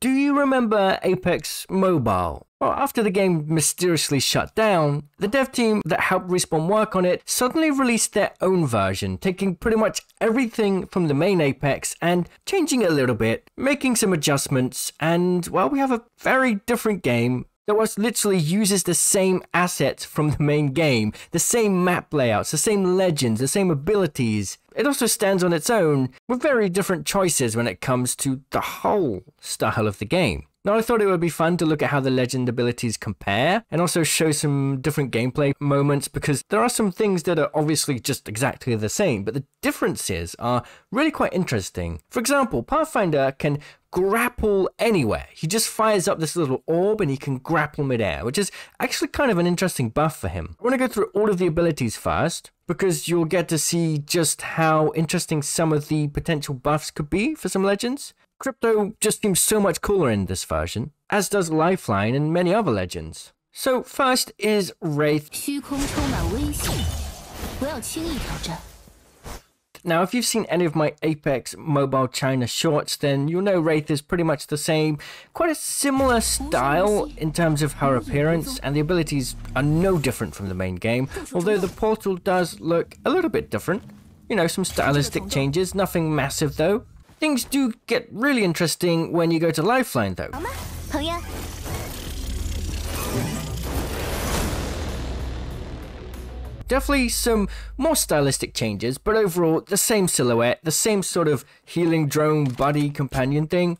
Do you remember Apex Mobile? Well, after the game mysteriously shut down, the dev team that helped Respawn work on it suddenly released their own version, taking pretty much everything from the main Apex and changing it a little bit, making some adjustments, and well, we have a very different game that was literally uses the same assets from the main game, the same map layouts, the same legends, the same abilities. It also stands on its own with very different choices when it comes to the whole style of the game. Now, I thought it would be fun to look at how the legend abilities compare and also show some different gameplay moments because there are some things that are obviously just exactly the same, but the differences are really quite interesting. For example, Pathfinder can grapple anywhere. He just fires up this little orb and he can grapple midair, which is actually kind of an interesting buff for him. I want to go through all of the abilities first because you'll get to see just how interesting some of the potential buffs could be for some legends. Crypto just seems so much cooler in this version, as does Lifeline and many other legends. So first is Wraith. Now, if you've seen any of my Apex Mobile China shorts, then you'll know Wraith is pretty much the same. Quite a similar style in terms of her appearance, and the abilities are no different from the main game, although the portal does look a little bit different. You know, some stylistic changes, nothing massive though. Things do get really interesting when you go to Lifeline though. Oh, Definitely some more stylistic changes, but overall the same silhouette, the same sort of healing drone buddy companion thing.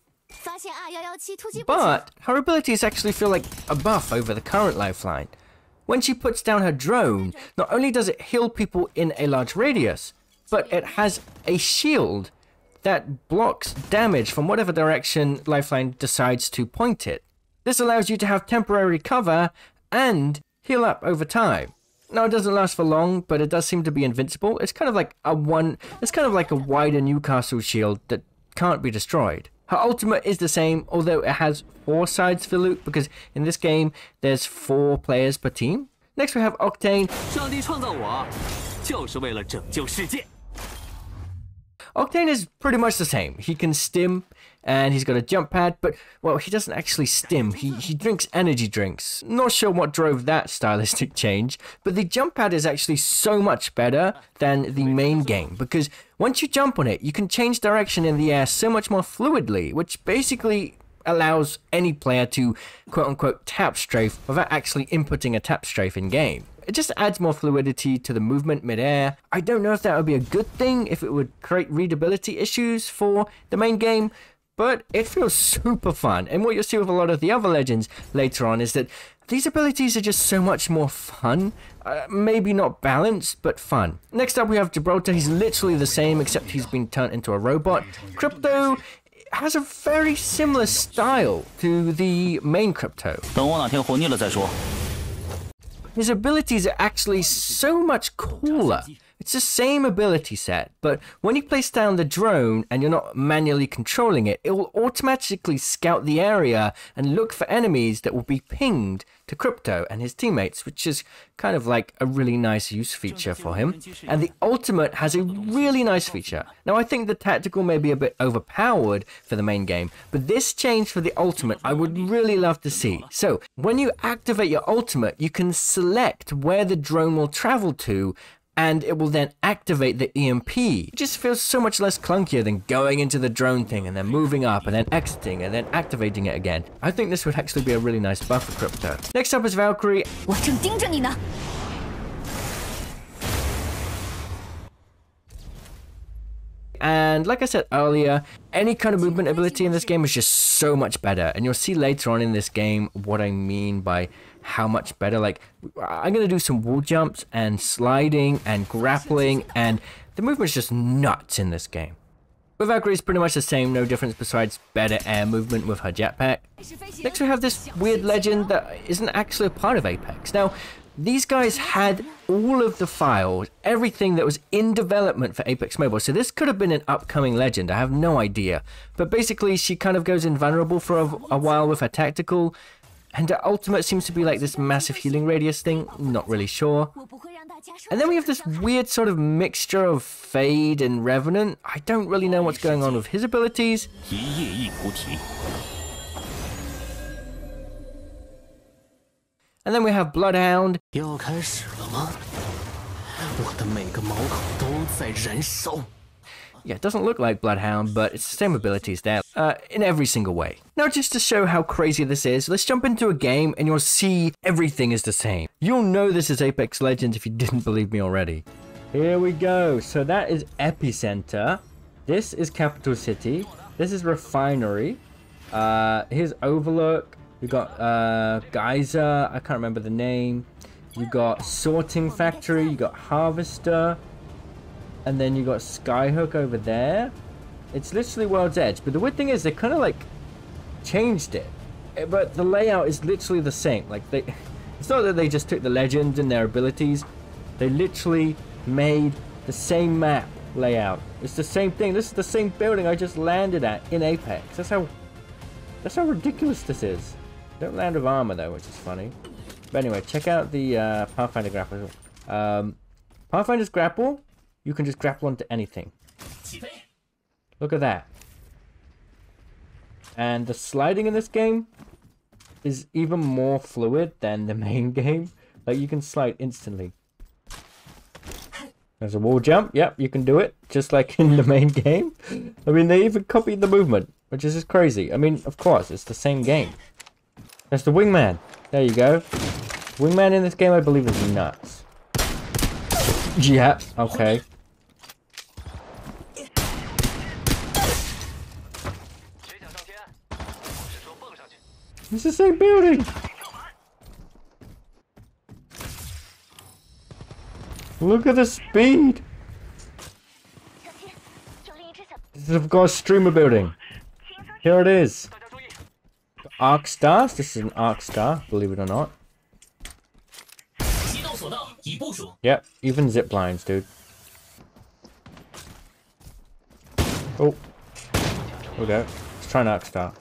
But her abilities actually feel like a buff over the current Lifeline. When she puts down her drone, not only does it heal people in a large radius, but it has a shield that blocks damage from whatever direction Lifeline decides to point it. This allows you to have temporary cover and heal up over time. Now it doesn't last for long, but it does seem to be invincible. It's kind of like a one it's kind of like a wider Newcastle shield that can't be destroyed. Her ultimate is the same, although it has four sides for loot, because in this game there's four players per team. Next we have Octane. Octane is pretty much the same. He can stim and he's got a jump pad, but well, he doesn't actually stim. He he drinks energy drinks. Not sure what drove that stylistic change, but the jump pad is actually so much better than the main game because once you jump on it, you can change direction in the air so much more fluidly, which basically allows any player to quote unquote tap strafe without actually inputting a tap strafe in game. It just adds more fluidity to the movement midair. I don't know if that would be a good thing, if it would create readability issues for the main game, but it feels super fun. And what you'll see with a lot of the other legends later on is that these abilities are just so much more fun. Uh, maybe not balanced, but fun. Next up, we have Gibraltar. He's literally the same, except he's been turned into a robot. Crypto has a very similar style to the main Crypto. His abilities are actually so much cooler. It's the same ability set, but when you place down the drone and you're not manually controlling it, it will automatically scout the area and look for enemies that will be pinged to Crypto and his teammates, which is kind of like a really nice use feature for him. And the ultimate has a really nice feature. Now, I think the tactical may be a bit overpowered for the main game, but this change for the ultimate I would really love to see. So, when you activate your ultimate, you can select where the drone will travel to and it will then activate the EMP. It just feels so much less clunkier than going into the drone thing and then moving up and then exiting and then activating it again. I think this would actually be a really nice buff for Crypto. Next up is Valkyrie. And like I said earlier, any kind of movement ability in this game is just so much better. And you'll see later on in this game what I mean by how much better. Like, I'm going to do some wall jumps and sliding and grappling, and the movement's just nuts in this game. With Valkyrie, it's pretty much the same, no difference besides better air movement with her jetpack. Next we have this weird legend that isn't actually a part of Apex. Now, these guys had all of the files, everything that was in development for Apex Mobile. So this could have been an upcoming legend. I have no idea. But basically, she kind of goes invulnerable for a, a while with her tactical. And her ultimate seems to be like this massive healing radius thing. Not really sure. And then we have this weird sort of mixture of Fade and Revenant. I don't really know what's going on with his abilities. And then we have Bloodhound. 要开始了吗？我的每个毛孔都在燃烧。 Yeah, it doesn't look like Bloodhound, but it's the same abilities there, uh, in every single way. Now, just to show how crazy this is, let's jump into a game and you'll see everything is the same. You'll know this is Apex Legends if you didn't believe me already. Here we go. So that is Epicenter. This is Capital City. This is Refinery. Uh, here's Overlook. We got uh, Geyser. I can't remember the name. You got Sorting Factory. You got Harvester. And then you got Skyhook over there. It's literally World's Edge. But the weird thing is they kind of like changed it. Eh, But the layout is literally the same. Like they it's not that they just took the legends and their abilities. They literally made the same map layout. It's the same thing. This is the same building I just landed at in Apex. That's how that's how ridiculous this is. Don't land with armor though, which is funny. But anyway, check out the uh, Pathfinder grapple. Um, Pathfinder's grapple, you can just grapple onto anything. Look at that. And the sliding in this game is even more fluid than the main game. Like you can slide instantly. There's a wall jump. Yep, you can do it just like in the main game. I mean, they even copied the movement, which is just crazy. I mean, of course, it's the same game. That's the wingman. There you go. Wingman in this game, I believe, is nuts. Yeah, okay. It's the same building! Look at the speed! This is, of course, streamer building. Here it is arc stars. This is an arc star, believe it or not. Yep, even zip lines, dude. Oh. Okay. Let's try an arc star.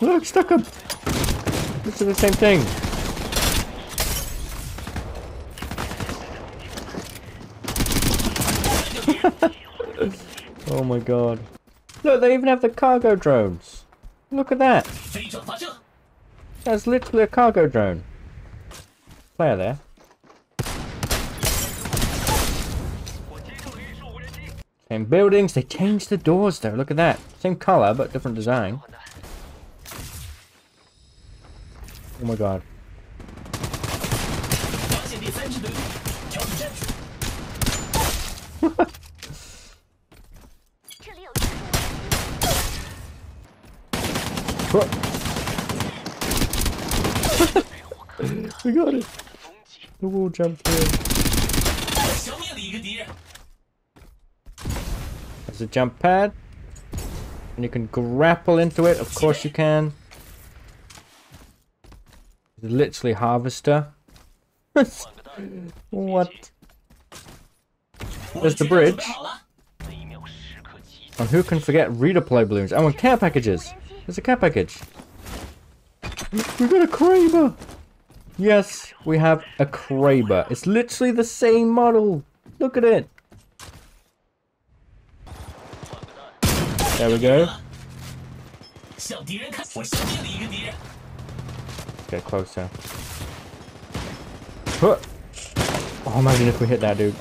Look, stuck him! This is the same thing. oh my god. Look, they even have the cargo drones. Look at that! That's literally a cargo drone. Player there. Same buildings, they changed the doors though, look at that. Same colour but different design. Oh my god. we got it. The wall jump here. There's a jump pad. And you can grapple into it. Of course you can. Literally harvester. what? There's the bridge. And who can forget redeploy balloons? Oh, and care packages. There's a care package. We got a Kraber. Yes, we have a Kraber. It's literally the same model. Look at it. There we go. Get closer. Oh, imagine if we hit that dude.